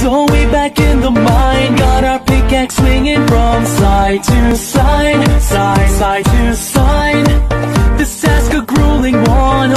So we back in the mine, got our pickaxe swinging from side to side, side, side to side. This task a grueling one.